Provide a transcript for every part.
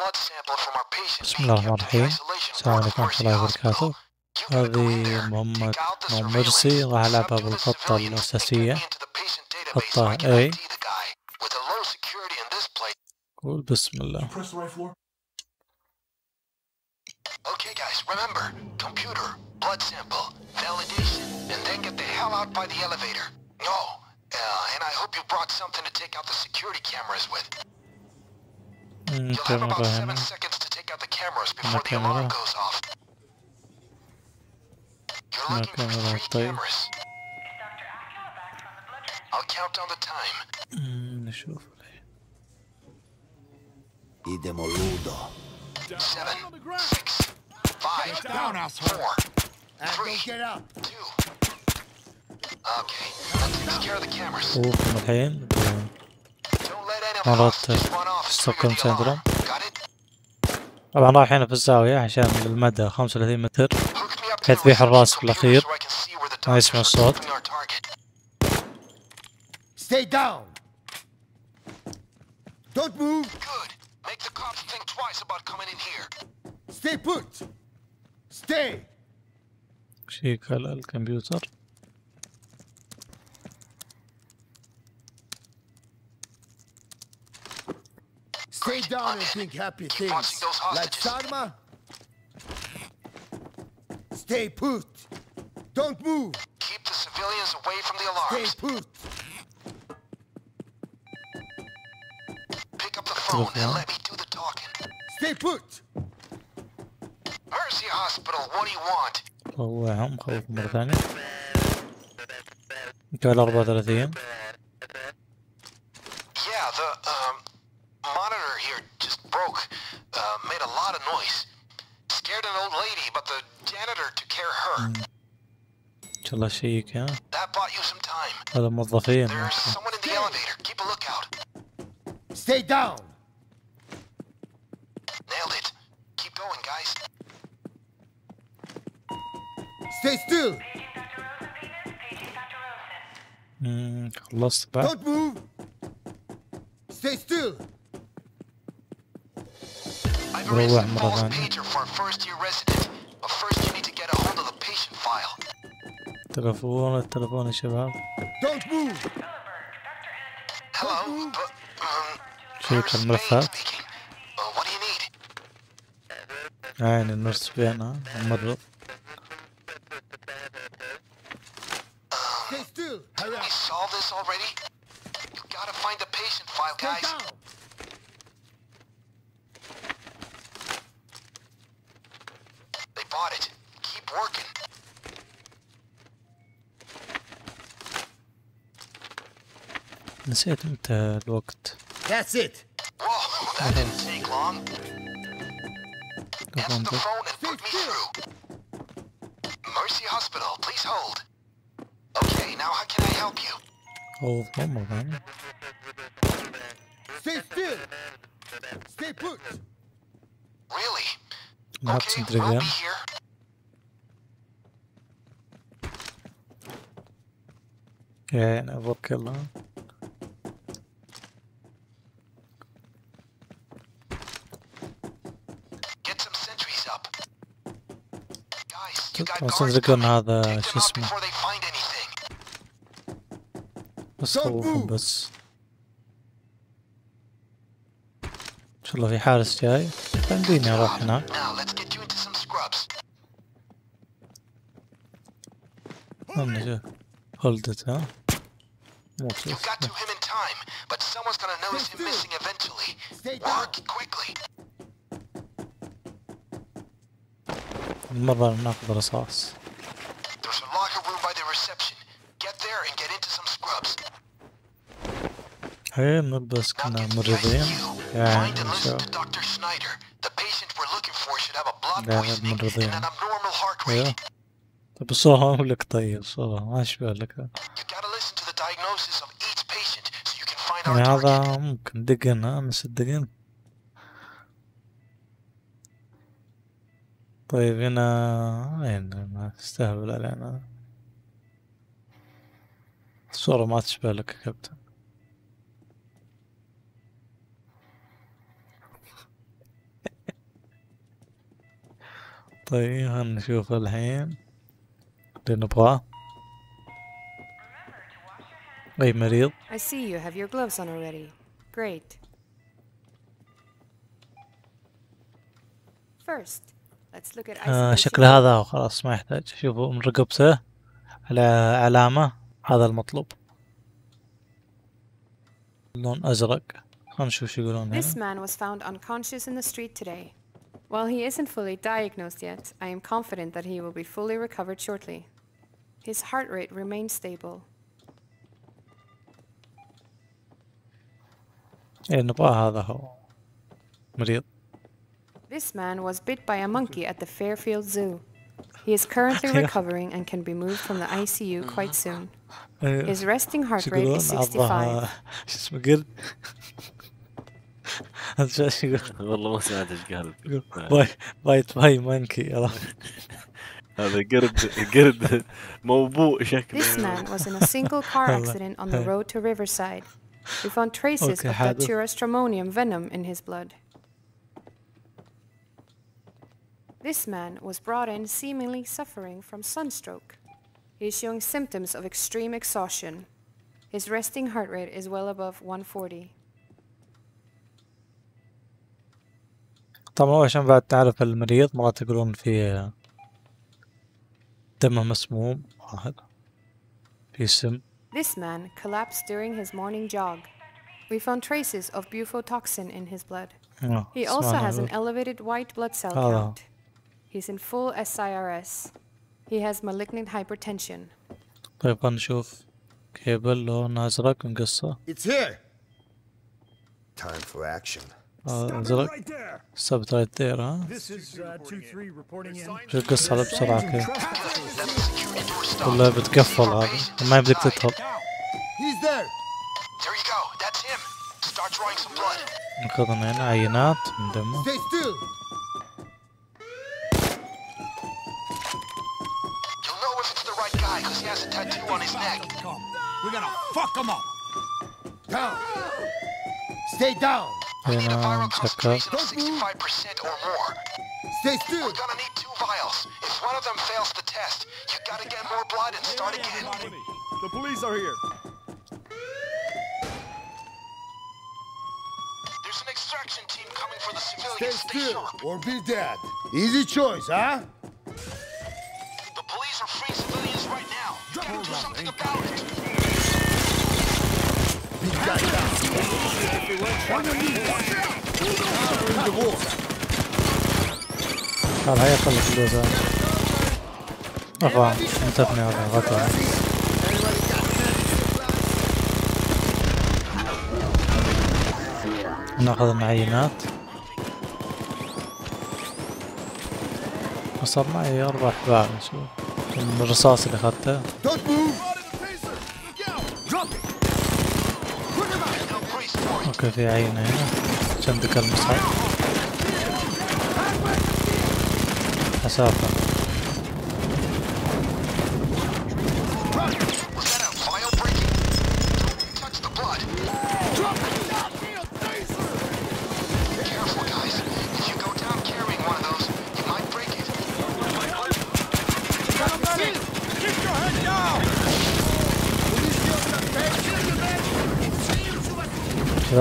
بسم being الله الرحمن kept in the الرحيم isolation السلام ward of عليكم ورحمة Mercy الله Hospital. وبركاته You gotta go in هذه there, مهمة take out the مهمة مرسي surveillance, راح ألعبها subdue the بالخطة civilians, and get الأساسية me into the patient database so خطة I can A ID the guy. With the low security in this place. قول بسم الله Press the right floor. Okay, guys, remember, computer, blood sample, validation, and then get the hell out by the elevator. No, uh, and I hope you brought something to take out the security cameras with. You'll have about seven seconds to take out the cameras before the alarm goes off. You're looking for three cameras. I'll count down the time. Seven, six, five, down, four, three, two. Okay, that takes care of the cameras. مرات في ستوكهولم سيندروم طبعا راح هنا في الزاوية عشان المدى 35 متر بحيث يبيح الراس في الأخير ما يسمع الصوت Stay down! Don't move! Good. Make the cops think twice about coming in here. Stay put! Stay! شيك على الكمبيوتر Stay down and think happy Keep things. watching those Like hostages. Sarma. Stay put. Don't move. Keep the civilians away from the Stay alarms. put. Pick up the phone and Telephone. let me do the talking. Stay put. Mercy Hospital, what do you want? روعهم خوف مرة ثانية قال 34 Yeah, the um, monitor here just broke. Uh, made a lot of noise. Scared an old lady, but the janitor took care of her. ان شاء الله شيك ها That bought you some time. هذا موظفين There's someone in the elevator. Keep a lookout. Stay down. Nailed it. Keep going, guys. Stay still. أمم، خلصت بعد Don't move. Stay still. I've روح arranged a مرة false ثانية. pager for a first-year resident. But first you need to get a hold of the patient file. تلفون التلفون يا شباب Don't move. Hello? but, um, شيك Nurse Payne الملفات speaking. Uh, what do you need? عين النرس بين ها الممرض Stay still. Hurry We up. solved this already? You gotta find the patient file, Stay guys. bought it. Keep working. نسيت متى الوقت That's it. Whoa, that didn't take long. Answer تلفون the بس. phone and put me through. Mercy Hospital, please hold. Okay, now how can I help you? خوف مرة ثانية Stay still. Stay put. Really? نحط Okay, سنتري we'll جيم be here. يعني يا أبوك الله. بس نذكر هذا شو اسمه. بس خوفهم بس. إن شاء الله في حارس جاي. خليني أروح هناك. هولدت ها. مو You شوف got to him in time, but someone's gonna notice him missing eventually. Stay down. Work quickly. مرة ناخذ رصاص There's a locker room by the reception. Get there and get into some scrubs. الحين نلبس Now كنا get the مريضين ICU. يعني Find and ان listen شاء to Dr. Schneider. The patient we're looking for should have a blood لا، poisoning and الممرضين. an abnormal heart ايوه rate. طيب الصورة ما لك طيب الصورة ما اشبه لك يعني هذا ممكن دقن آه، ها نفس الدقن. طيب هنا وين ما تستهبل علينا. الصورة ما تشبه لك يا كابتن. طيب هنشوف الحين اللي نبغاه. أي مريض I see you have your gloves on already. Great. First, let's look at آه ICU شكل هذا هو خلاص ما يحتاج شوفوا من رقبته على علامة هذا المطلوب لون أزرق خلينا نشوف شو يقولون This هنا man was found unconscious in the street today. While he isn't fully diagnosed yet, I am confident that he will be fully recovered shortly. His heart rate remains stable. إيه نبغاه هذا هو مريض This man was bit by a monkey at the Fairfield Zoo. He is currently Yeah. recovering and can be moved from the ICU quite soon. إيه، His resting heart شو rate يقولون is 65. عضها شو اسمه قرد هذا شو شو يقول والله ما سمعت ايش قال يقول باي بايت باي مانكي عرفت؟ هذا قرد قرد موبوء شكله This man was in a single car Allah. accident on the road to Riverside. We found traces Okay, of حادث. Datura venom in his blood. This man was brought in seemingly suffering from sunstroke. He is showing symptoms of extreme exhaustion. His resting heart rate is well above 140. طبعا عشان بعد تعرف المريض مرات يقولون في دمه مسموم واحد في سم This man collapsed during his morning jog. We found traces of bufotoxin in his blood. آه، He also اسمعنا has an يقول. elevated white blood cell Oh. count. He's in full SIRS. He has malignant hypertension. طيب خلينا نشوف كيبل لون ازرق مقصة It's here. Time for action. هذا ازرق سبت رايت ذير ها This is uh, 2-3 reporting in. شو القصة على بسرعة كذا That security door stop. كلها بتقفل هذا ما يبدك تدخل He's there. There you go. That's him. Start drawing some blood. ناخذ من هنا عينات من دمه Stay still. You'll know if it's the right guy because he has a tattoo on his neck. Come. We're gonna fuck him up. Down. Stay down. Clean a viral concentration of 65% or more. Stay still. We're gonna need two vials. If one of them fails the test, you gotta get more blood and start again. The police are here. There's an extraction team coming for the civilians. Stay, Stay still sharp. or be dead. Easy choice, huh? The police are freeing civilians right now. Gotta do something about it. Be طالع يخلص الدوزة ارفع انتبني ولا غطا ناخذ المعينات وصار معي أربع حبال شوف الرصاص اللي اخذته أوكي في عينة هنا. جنبك المصعد مسافة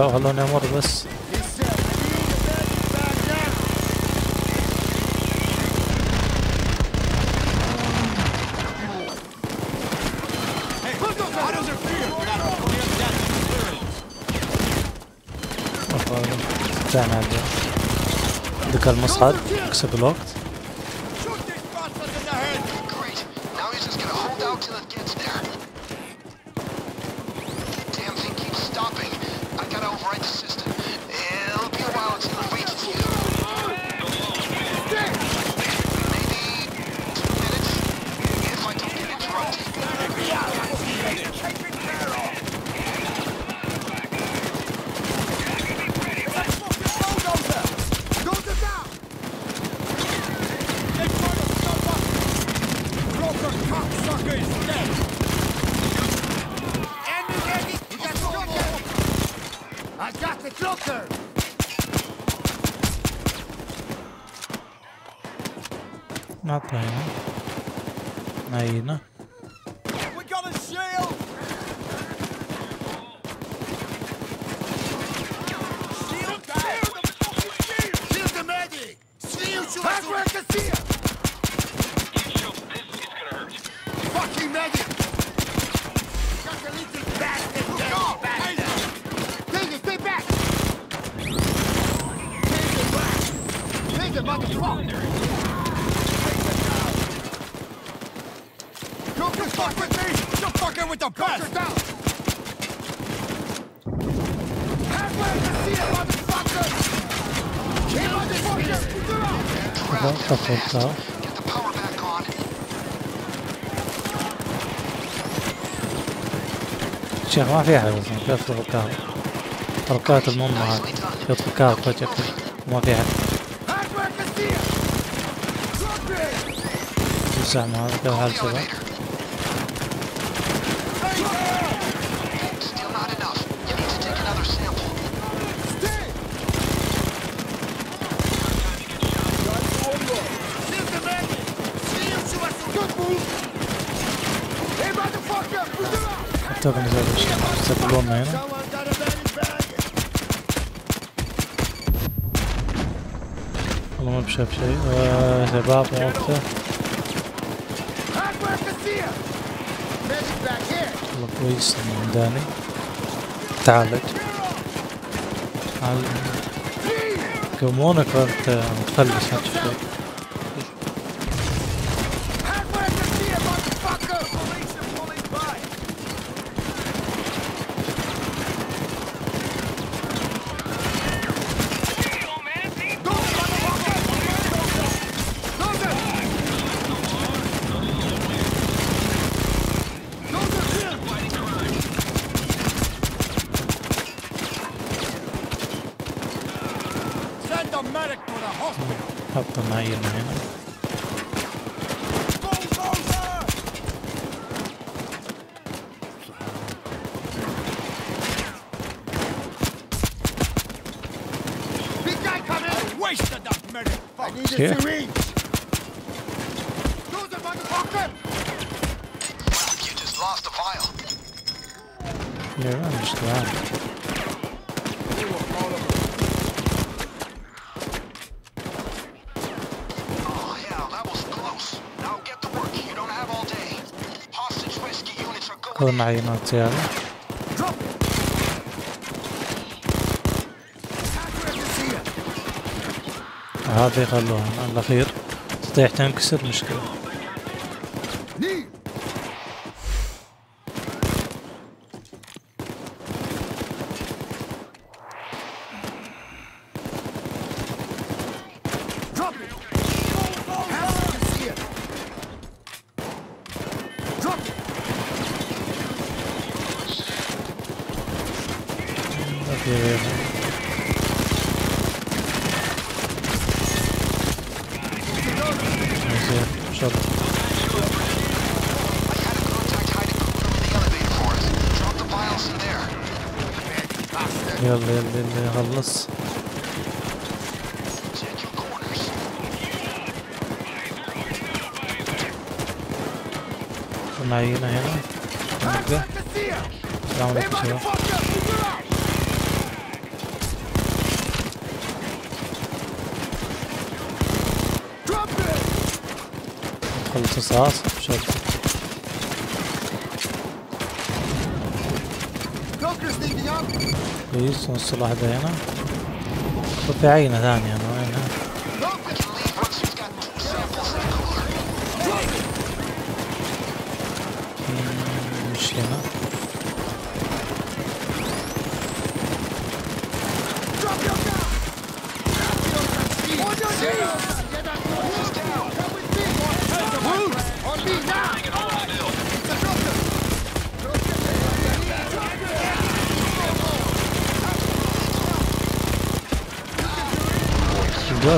لا خلوني أمر بس. رجعنا المصعد اكسب الوقت. sir. Ah, tá, né? Aí, né? Take it, motherfucker! Don't you fuck with me! You're fucking with the best! down! Halfway to see it, motherfucker! Hey, motherfucker! هذا طفلتها Get the power back on. شيخ ما في أحد أصلا كيف تطفي الكهرباء حركات المهمة هذه يطفي الكهرباء فجأة كذا وما في أحد بنزل يستقبلونا هنا Someone got a medic bag! والله ما بشاف شيء آه شباب وقته والله كويس اني عنداني تعالج كمونك كانت متفلس هاد شوي work. You don't have all day. Hostage rescue units are هذه خلوها الأخير. تطيح تنكسر مشكلة. Knee! inşallah. Yalla yalla yalla hallas. Nah, yine yine. Tamam. Devam et bir şey var. ندخل رصاص شوف. كويس إيه، نوصل واحدة هنا. وفي عينة ثانية. أنا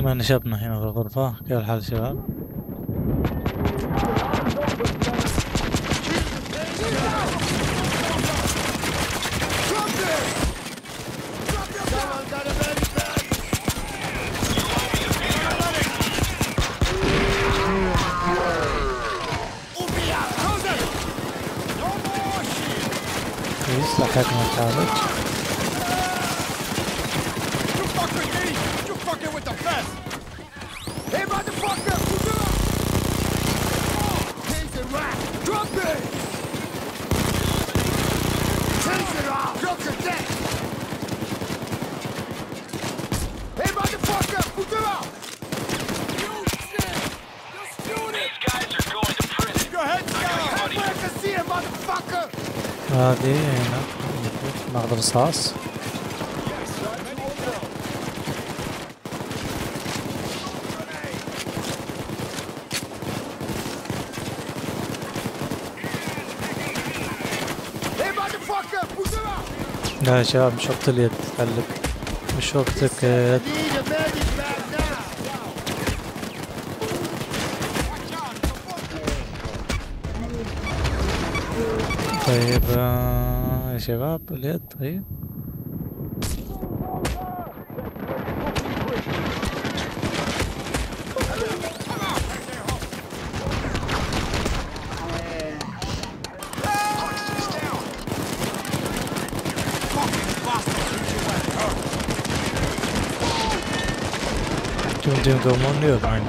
كنا نشبنا هنا في الغرفة كيف الحال شباب؟ لحقنا الخارج هذه هنا. ناخذ رصاص لا يا شباب مش وقت اليد تعلق مشوطتك يد آه. طيب آه، يا شباب اليد طيب شوف دي يقومون لي وضعين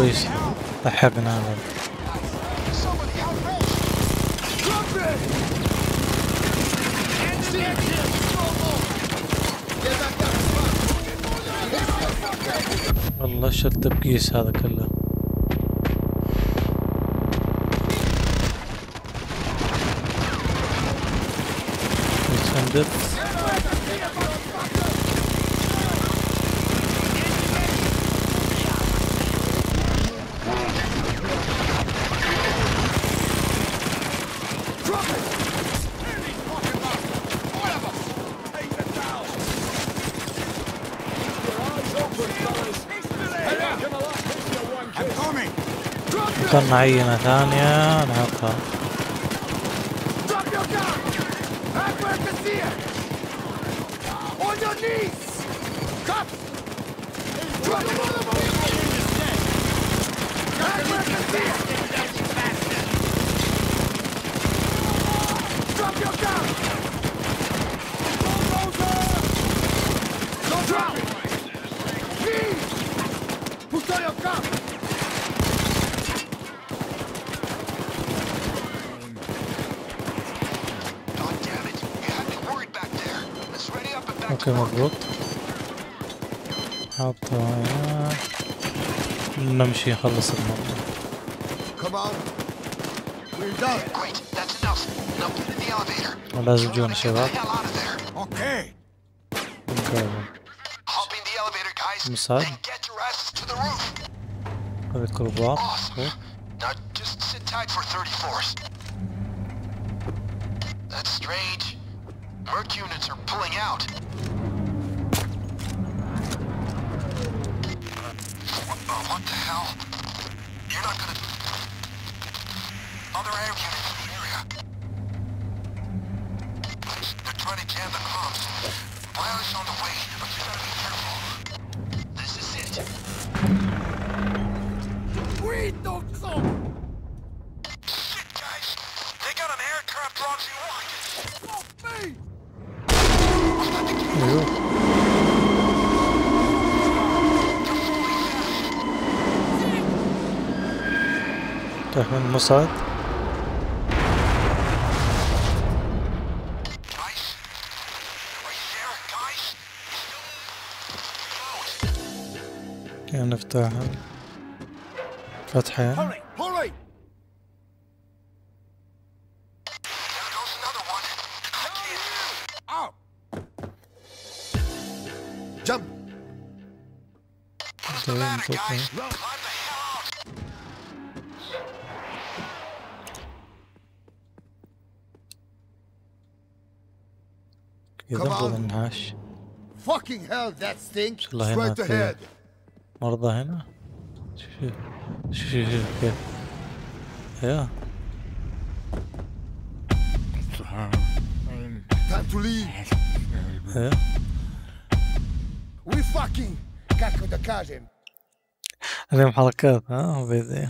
كويس. رحبنا والله شل تبقيس هذا كله. يسندت معينة ثانية نحطها Yeah. your asses to the roof. هذا الكرباط Awesome. Now just sit tight for 34s. That's strange. Merc units are pulling out. Hell? You're not gonna... Other air units in the area. They're trying to jam the comms. Wireless on the way, but you gotta be careful. This is it. We don't. Shit, guys. They got an aircraft launching rockets. من مصعد كيف نفتحها فتحة. يعني Jump. Okay, okay. on. ننحاش Fucking hell, that stinks! شو الله هنا Straight في ahead! مرضى هنا شوف شوف شوف شوف كيف يا Time to leave! يا We fucking... Kako da kažem? اليوم حركات ها بيدي